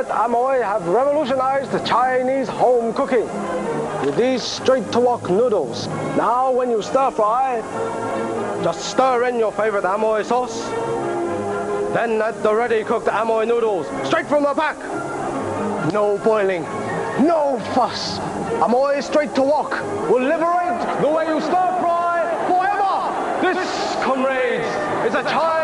at Amoy have revolutionized Chinese home cooking with these straight-to-wok noodles. Now when you stir fry, just stir in your favorite Amoy sauce. Then add the ready-cooked Amoy noodles straight from the pack. No boiling, no fuss. Amoy straight-to-wok will liberate the way you stir fry forever. This, comrades, is a Chinese